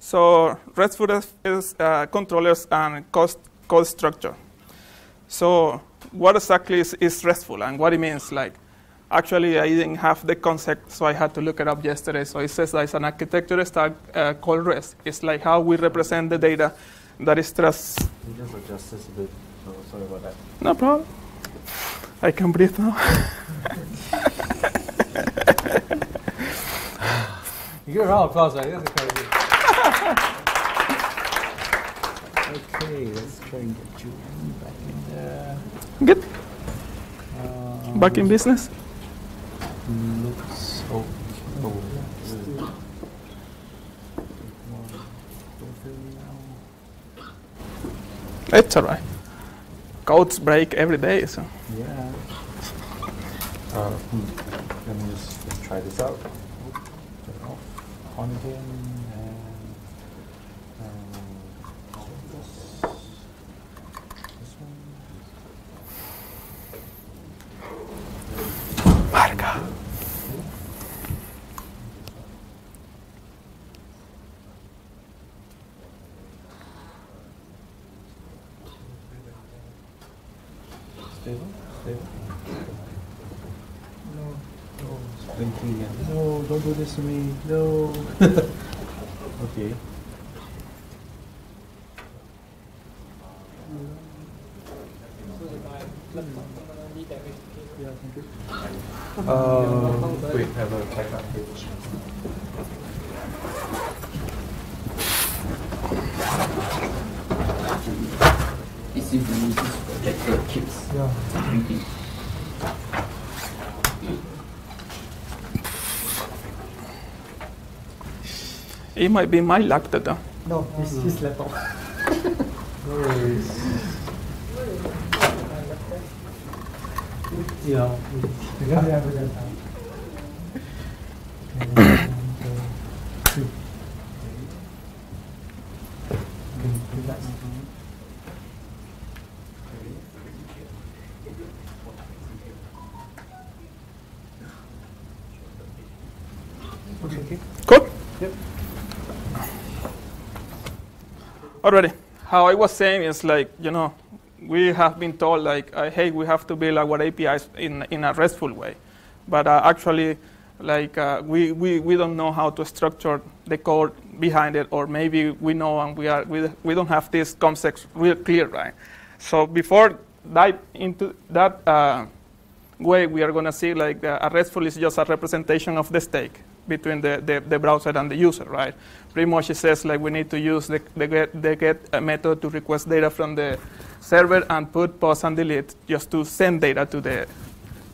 So RESTful is, uh, controllers and cost code structure. So what exactly is, is RESTful and what it means? Like, actually, I didn't have the concept, so I had to look it up yesterday. So it says that it's an architecture stack uh, called REST. It's like how we represent the data that is trust. You just adjust this a bit. So sorry about that. No problem. I can breathe now. You give a round of applause, right? That's crazy. Okay, let's try and get you back in there. Good. Um, Back in business. Looks okay. Oh, It's all right. Codes break every day, so. Yeah. Uh, hmm. Let me just, just try this out. Turn off. On again. And, um, this, this one. Marca. Stable? Stable? No. No. Blinking again. No, don't do this to me. No. okay. Uh, wait, have a backup page. It simply this projector keeps Yeah. blinking. It might be my laptop though. No, his, his laptop. Yeah. Because they have a laptop. Okay. Cool. Yep. Already. How I was saying is like, you know, we have been told like, uh, hey, we have to build our APIs in, in a RESTful way. But uh, actually, like, uh, we, we, we don't know how to structure the code behind it, or maybe we know and we, are, we, we don't have this concept real clear, right? So before dive into that uh, way, we are going to see like uh, a RESTful is just a representation of the stake between the, the, the browser and the user, right? Pretty much it says like we need to use the, the get, the get uh, method to request data from the server and put post and delete just to send data to the,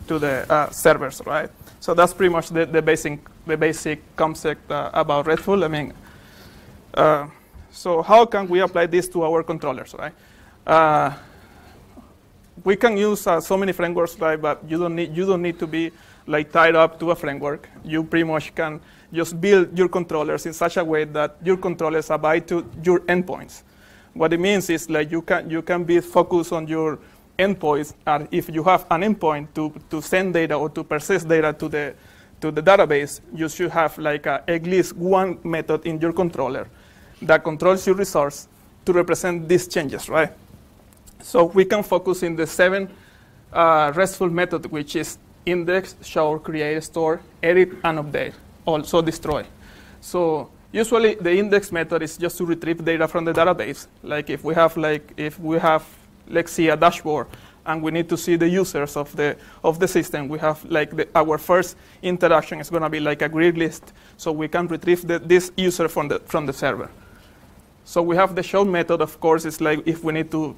to the uh, servers, right? So that's pretty much the, the, basic, the basic concept uh, about RESTful. I mean, uh, so how can we apply this to our controllers, right? We can use uh, so many frameworks, right? But you don't need you don't need to be like tied up to a framework. You pretty much can just build your controllers in such a way that your controllers abide to your endpoints. What it means is like you can you can be focused on your endpoints, and if you have an endpoint to, to send data or to persist data to the to the database, you should have like a, at least one method in your controller that controls your resource to represent these changes, right? So we can focus in the seven uh, RESTful method, which is index, show, create, store, edit, and update, also destroy. So usually the index method is just to retrieve data from the database. Like if we have like if we have let's see a dashboard and we need to see the users of the of the system, we have like the, our first interaction is going to be like a grid list, so we can retrieve the, this user from the from the server. So we have the show method, of course, is like if we need to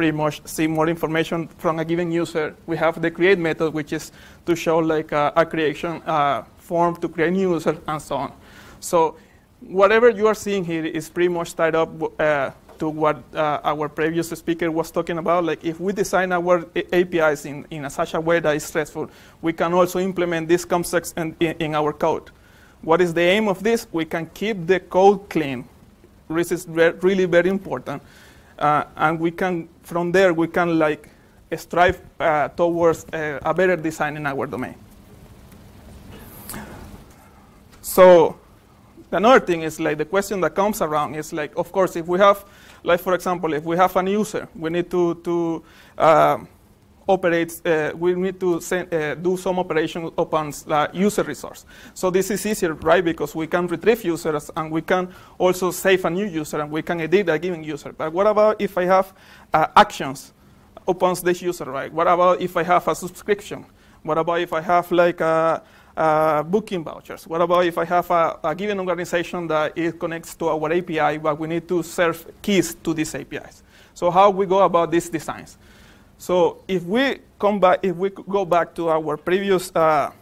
pretty much see more information from a given user. We have the create method, which is to show like a, a creation uh, form to create new user and so on. So whatever you are seeing here is pretty much tied up uh, to what uh, our previous speaker was talking about. Like if we design our APIs in, in a such a way that is RESTful, we can also implement these concepts in, in, in our code. What is the aim of this? We can keep the code clean. This is re- really very important. Uh, and we can, from there, we can like strive uh, towards uh, a better design in our domain. So another thing is like the question that comes around is like, of course, if we have, like for example, if we have an user, we need to to uh, operate. Uh, we need to send, uh, do some operation upon the user resource. So this is easier, right? Because we can retrieve users and we can also save a new user and we can edit a given user. But what about if I have uh, actions upon this user, right? What about if I have a subscription? What about if I have like a uh, booking vouchers? What about if I have a, a, given organization that it connects to our API, but we need to serve keys to these APIs? So how we go about these designs? So if we come back, if we go back to our previous uh,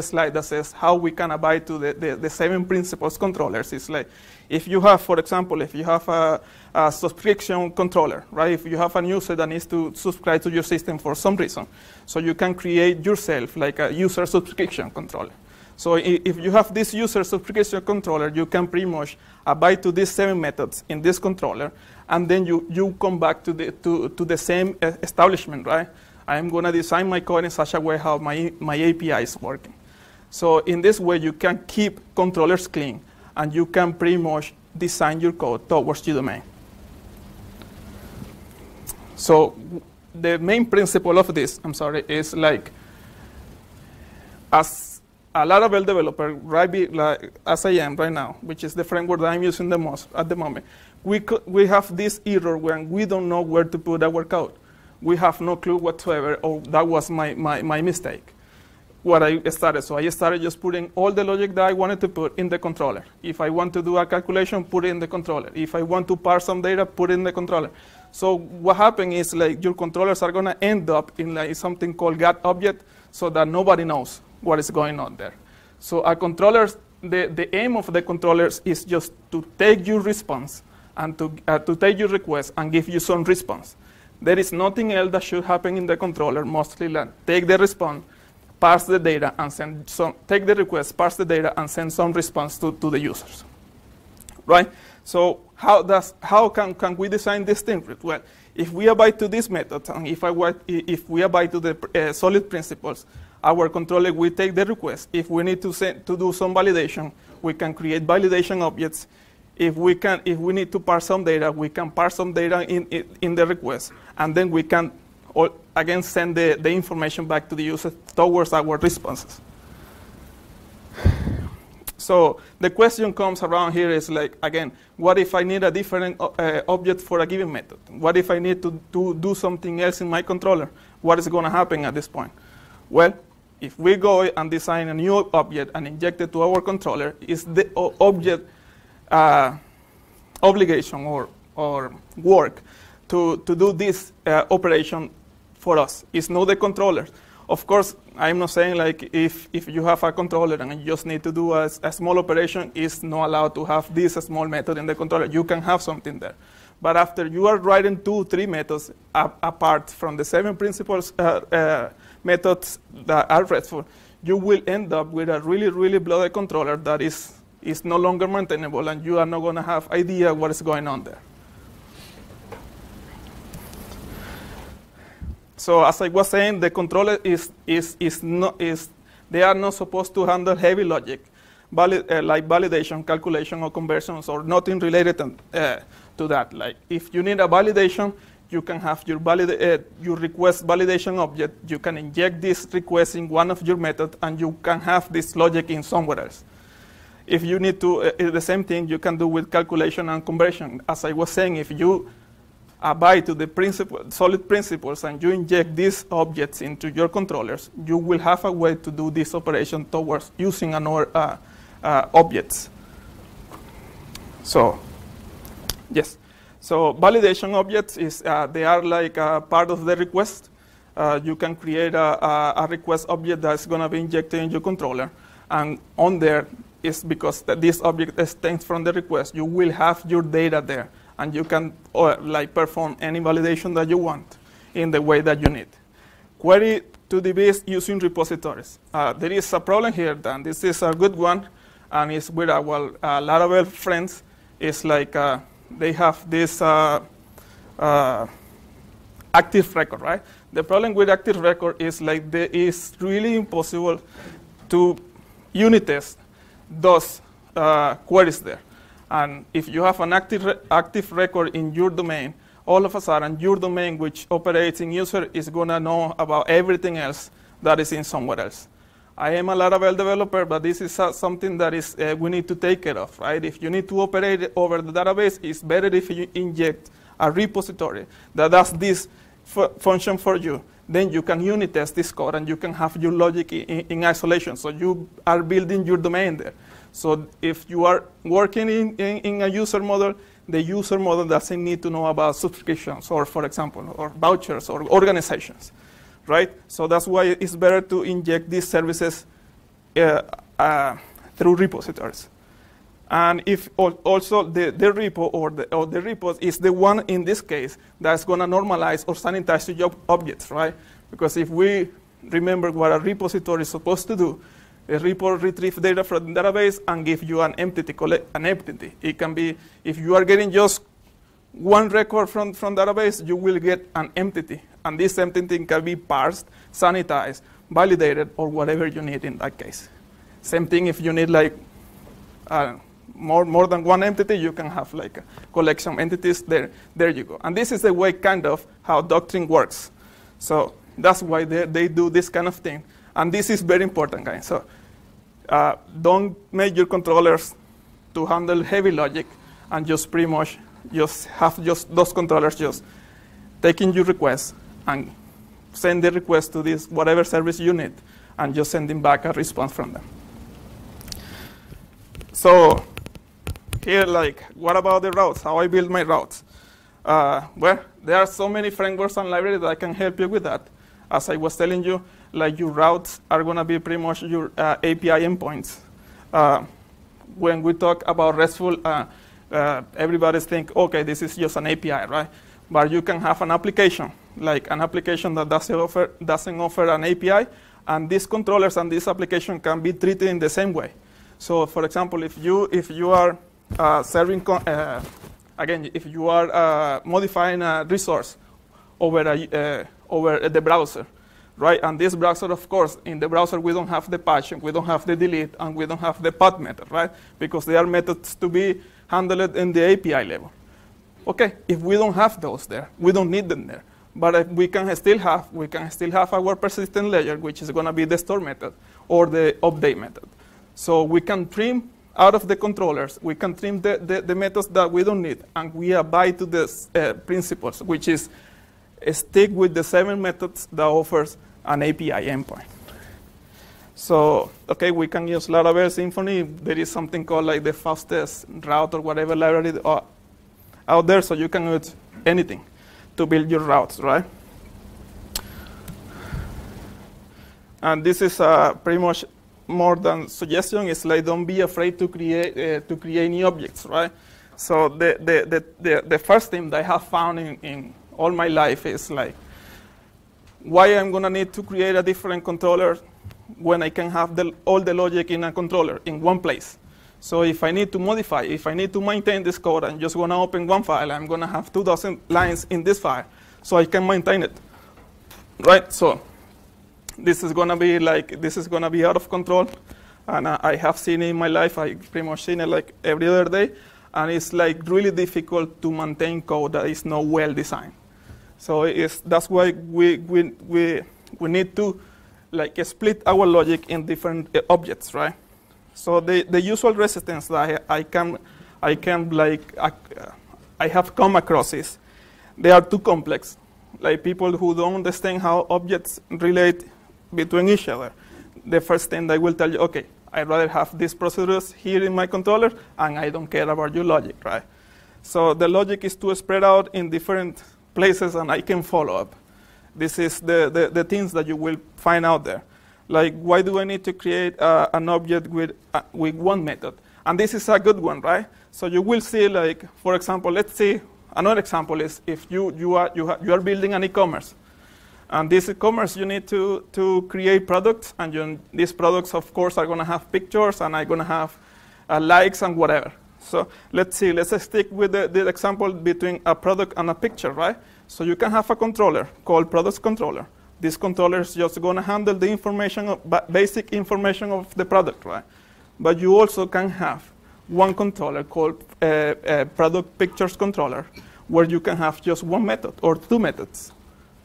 slide that says how we can abide to the, the, the, seven principles controllers, it's like if you have, for example, if you have a, a subscription controller, right? If you have a user that needs to subscribe to your system for some reason, so you can create yourself like a user subscription controller. So if you have this user subscription controller, you can pretty much abide to these seven methods in this controller, and then you, you come back to the, to, to the same eh, establishment, right? I'm going to design my code in such a way how my, my API is working. So in this way, you can keep controllers clean, and you can pretty much design your code towards your domain. So the main principle of this, I'm sorry, is like as a Laravel developer, right like, as I am right now, which is the framework that I'm using the most at the moment, we, we have this error when we don't know where to put our code. We have no clue whatsoever, oh, that was my, my, my mistake what I started. So I started just putting all the logic that I wanted to put in the controller. If I want to do a calculation, put it in the controller. If I want to parse some data, put it in the controller. So what happened is like your controllers are going to end up in like something called God object so that nobody knows what is going on there. So a controllers, the, the aim of the controllers is just to take your response and to, uh, to take your request and give you some response. There is nothing else that should happen in the controller, mostly like take the response, parse the data and send some, take the request, parse the data and send some response to, to the users, right? So how, does, how can, can we design this thing? Well, if we abide to this method and if, I, if we abide to the uh, solid principles, our controller will take the request. If we need to, send, to do some validation, we can create validation objects. If we, can, if we need to parse some data, we can parse some data in, in, the request, and then we can or again send the, the information back to the user towards our responses. So the question comes around here is like, again, what if I need a different uh, object for a given method? What if I need to, to do something else in my controller? What is going to happen at this point? Well, if we go and design a new object and inject it to our controller, is the object uh, obligation or, or work to, to do this uh, operation for us. It's not the controller. Of course, I'm not saying like if, if you have a controller and you just need to do a, a small operation, it's not allowed to have this small method in the controller. You can have something there. But after you are writing two, three methods apart from the seven principles uh, uh, methods that are RESTful, you will end up with a really, really bloated controller that is, is no longer maintainable, and you are not going to have idea what is going on there. So as I was saying, the controller is, is, is, not, is they are not supposed to handle heavy logic, valid, uh, like validation, calculation, or conversions, or nothing related to, uh, to that. Like if you need a validation, you can have your, valid, uh, your request validation object. You can inject this request in one of your methods, and you can have this logic in somewhere else. If you need to, uh, the same thing you can do with calculation and conversion. As I was saying, if you abide to the principle, solid principles and you inject these objects into your controllers, you will have a way to do this operation towards using another uh, uh, objects. So, yes. So validation objects is uh, they are like part of the request. Uh, you can create a, a, request object that's going to be injected in your controller, and on there is because this object extends from the request. You will have your data there and you can uh, like perform any validation that you want in the way that you need. Query to DBs using repositories. Uh, there is a problem here, and this is a good one, and it's with our uh, Laravel friends. It's like uh, they have this uh, uh, active record, right? The problem with active record is like there is really impossible to unit test those uh, queries there. And if you have an active, re- active record in your domain, all of a sudden your domain, which operates in user, is going to know about everything else that is in somewhere else. I am a Laravel developer, but this is uh, something that is uh, we need to take care of, right? If you need to operate over the database, it's better if you inject a repository that does this function for you. Then you can unit test this code and you can have your logic in, in isolation. So you are building your domain there. So if you are working in, in, in a user model, the user model doesn't need to know about subscriptions or, for example, or vouchers or organizations right? So that's why it's better to inject these services uh, uh, through repositories. And if also the, the repo or the, or the repos is the one in this case that's going to normalize or sanitize the ob- objects, right? Because if we remember what a repository is supposed to do, a repo retrieves data from the database and give you an entity, an entity. It can be, if you are getting just one record from, from database, you will get an entity. And this entity can be parsed, sanitized, validated, or whatever you need in that case. Same thing if you need like uh, more, more than one entity, you can have like a collection of entities. There, there you go. And this is the way kind of how doctrine works. So that's why they, they do this kind of thing. And this is very important, guys. So uh, don't make your controllers to handle heavy logic and just pretty much just have just those controllers just taking your request and send the request to this whatever service you need and just sending back a response from them. So here, like, what about the routes? How I build my routes? Uh, well, there are so many frameworks and libraries that I can help you with that. As I was telling you, like your routes are going to be pretty much your uh, API endpoints. Uh, when we talk about RESTful, uh, uh, everybody's think, okay, this is just an API, right? But you can have an application, like an application that doesn't offer, doesn't offer an API, and these controllers and this application can be treated in the same way. So, for example, if you if you are serving, con- uh, again, if you are uh, modifying a resource over a, uh, over the browser, right? And this browser, of course, in the browser we don't have the patch, we don't have the delete, and we don't have the path method, right? Because they are methods to be handled in the API level. Okay, if we don't have those there, we don't need them there. But we can still have, we can still have our persistent layer, which is going to be the store method or the update method. So we can trim out of the controllers, we can trim the, the, the methods that we don't need, and we abide to the uh, principles, which is uh, stick with the seven methods that offers an API endpoint. So, okay, we can use Laravel Symfony. There is something called like the fastest route or whatever library uh, out there, so you can use anything to build your routes, right? And this is uh, pretty much more than suggestion. It's like don't be afraid to create uh, to create new objects, right? So the the, the, the, the first thing that I have found in, in all my life is like why I'm gonna need to create a different controller when I can have the, all the logic in a controller in one place. So if I need to modify, if I need to maintain this code, I'm just gonna open one file. I'm gonna have two dozen lines in this file, so I can maintain it, right? So this is gonna be like this is gonna be out of control, and uh, I have seen it in my life. I pretty much seen it like every other day, and it's like really difficult to maintain code that is not well designed. So it's, that's why we, we, we, we need to like split our logic in different uh, objects, right? So the, the usual resistance that I, I can I can like uh, I have come across is they are too complex. Like people who don't understand how objects relate between each other. The first thing they will tell you, okay, I'd rather have these procedures here in my controller, and I don't care about your logic, right? So the logic is to spread out in different places, and I can follow up. This is the, the, the things that you will find out there. Like, why do I need to create uh, an object with, uh, with one method? And this is a good one, right? So you will see, like, for example, let's see, another example is if you, you, are, you, you are building an e-commerce. And this e-commerce, you need to, to create products, and you, these products, of course, are going to have pictures, and are going to have uh, likes and whatever. So let's see, let's stick with the, the example between a product and a picture, right? So you can have a controller called products controller. This controller is just going to handle the information, of, basic information of the product, right? But you also can have one controller called uh, uh, product pictures controller, where you can have just one method or two methods.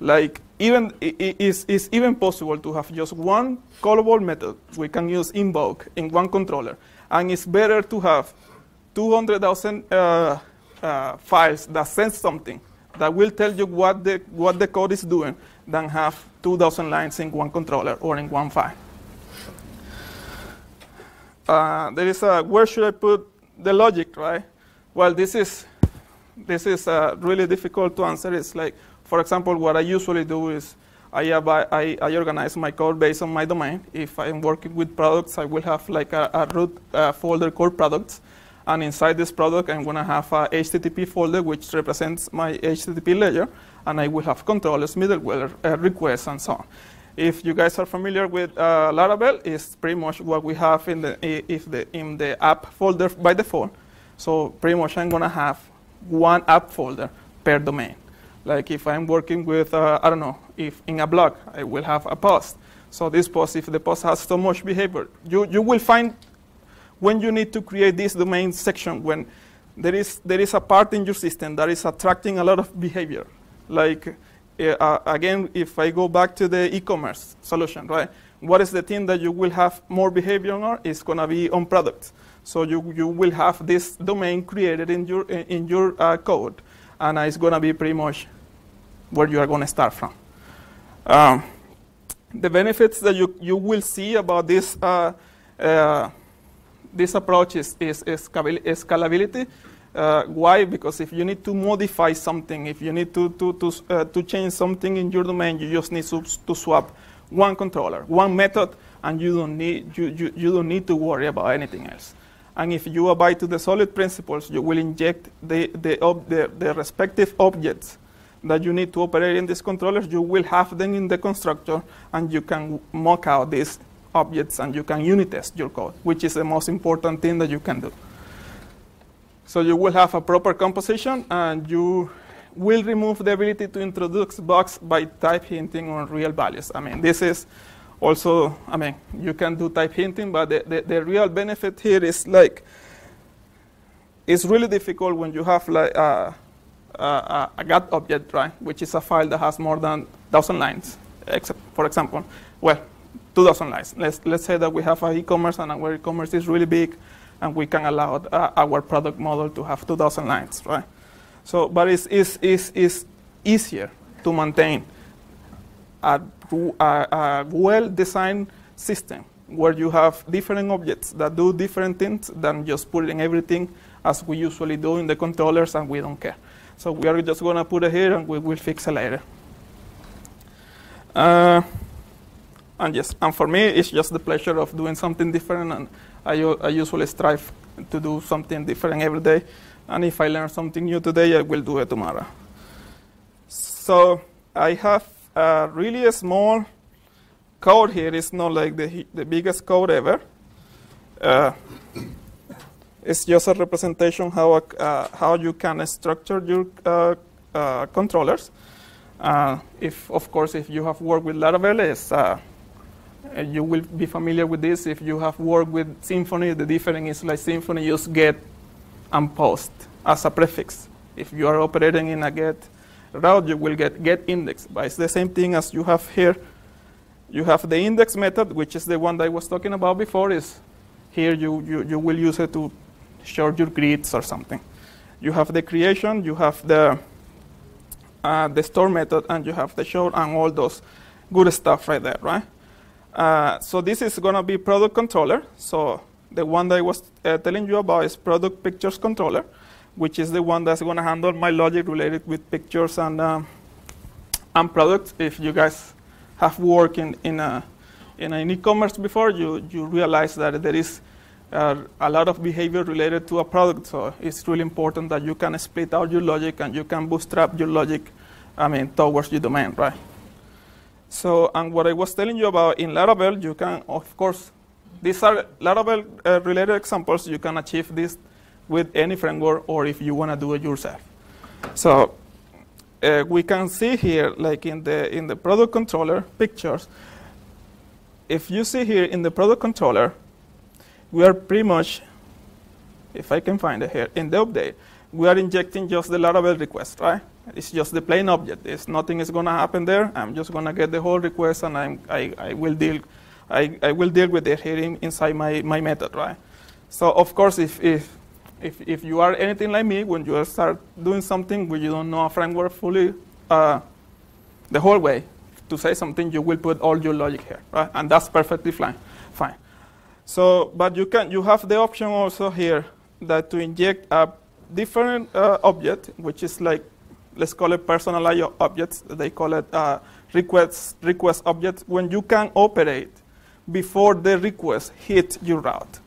Like even it is it's even possible to have just one callable method we can use invoke in one controller, and it's better to have 200,000 uh, uh, files that send something that will tell you what the what the code is doing than have 2,000 lines in one controller or in one file. Uh, there is a where should I put the logic, right? Well, this is this is uh, really difficult to answer. It's like, for example, what I usually do is I, I, I organize my code based on my domain. If I'm working with products, I will have like a, a root uh, folder called products. And inside this product, I'm going to have a HTTP folder, which represents my HTTP layer. And I will have controllers, middleware, uh, requests, and so on. If you guys are familiar with uh, Laravel, it's pretty much what we have in the, if the, in the app folder by default. So pretty much I'm going to have one app folder per domain. Like if I'm working with, uh, I don't know, if in a blog, I will have a post. So this post, if the post has so much behavior, you, you will find when you need to create this domain section, when there is, there is a part in your system that is attracting a lot of behavior. Like, uh, again, if I go back to the e-commerce solution, right? What is the thing that you will have more behavior on? It's going to be on products. So you, you will have this domain created in your, in your uh, code, and it's going to be pretty much where you are going to start from. Um, the benefits that you, you will see about this, uh, uh, this approach is, is, is scalability. Uh, why? Because if you need to modify something, if you need to, to, to, uh, to change something in your domain, you just need to, to swap one controller, one method, and you don't, need, you, you, you don't need to worry about anything else. And if you abide to the solid principles, you will inject the, the, the, the respective objects that you need to operate in these controllers, you will have them in the constructor, and you can mock out these objects and you can unit test your code, which is the most important thing that you can do. So you will have a proper composition, and you will remove the ability to introduce bugs by type hinting on real values. I mean, this is also, I mean, you can do type hinting, but the, the, the real benefit here is like, it's really difficult when you have like uh, uh, a God object, right, which is a file that has more than 1,000 lines, except, for example, well, 2,000 lines. Let's, let's say that we have an e-commerce and our e-commerce is really big and we can allow uh, our product model to have 2,000 lines, right? So, but it's, it's, it's, it's easier to maintain a, a, a well-designed system where you have different objects that do different things than just putting everything as we usually do in the controllers and we don't care. So we are just going to put it here and we will fix it later. Uh, and yes, and for me, it's just the pleasure of doing something different. And I, I usually strive to do something different every day. And if I learn something new today, I will do it tomorrow. So I have a really a small code here. It's not like the, the biggest code ever. Uh, it's just a representation how, uh, how you can structure your uh, uh controllers. Uh, if, of course, if you have worked with Laravel, uh, you will be familiar with this. If you have worked with Symfony, the difference is like Symfony use get and post as a prefix. If you are operating in a get route, you will get get index. But it's the same thing as you have here. You have the index method, which is the one that I was talking about before. Is here you, you, you will use it to show your grids or something. You have the creation, you have the uh, the store method, and you have the show and all those good stuff right there, right? Uh, so this is going to be product controller. So the one that I was uh, telling you about is product pictures controller, which is the one that's going to handle my logic related with pictures and um, and products. If you guys have worked in in a in an e-commerce before, you you realize that there is uh, a lot of behavior related to a product. So it's really important that you can split out your logic and you can bootstrap your logic, I mean, towards your domain, right? So, and what I was telling you about in Laravel, you can, of course, these are Laravel uh, related examples. You can achieve this with any framework or if you want to do it yourself. So uh, we can see here, like in the, in the product controller pictures, if you see here in the product controller, we are pretty much if I can find it here, in the update, we are injecting just the Laravel request, right? It's just the plain object. It's nothing is going to happen there. I'm just going to get the whole request, and I'm, I, I will deal, I, I will deal with it here in, inside my, my method, right? So of course, if, if if, if you are anything like me, when you start doing something where you don't know a framework fully, uh, the whole way, to say something, you will put all your logic here, right? And that's perfectly fine. Fine. So, but you can you have the option also here that to inject a different uh, object, which is like let's call it personalized objects. They call it uh, request request object when you can operate before the request hit your route.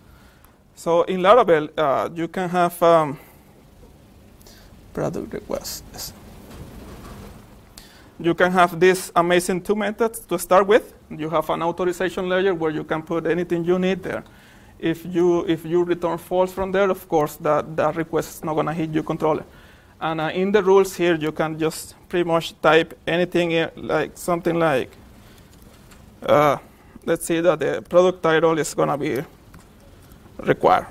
So in Laravel, uh, you can have um, product requests. You can have these amazing two methods to start with. You have an authorization layer where you can put anything you need there. If you if you return false from there, of course, that, that request is not going to hit your controller. And uh, in the rules here, you can just pretty much type anything here, like something like, uh, let's say that the product title is going to be require.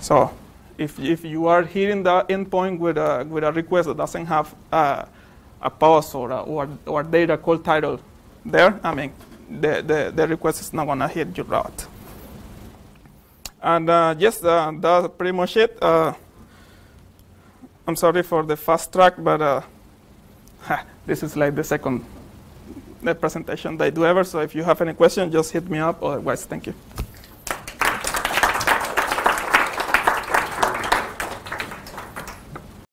So if, if you are hitting the endpoint with a, with a request that doesn't have a, a pause or, a, or, or data call title there, I mean, the, the, the request is not going to hit your route. And uh, yes, uh, that's pretty much it. Uh, I'm sorry for the fast track, but uh, this is like the second presentation I do ever. So if you have any questions, just hit me up. Otherwise, thank you.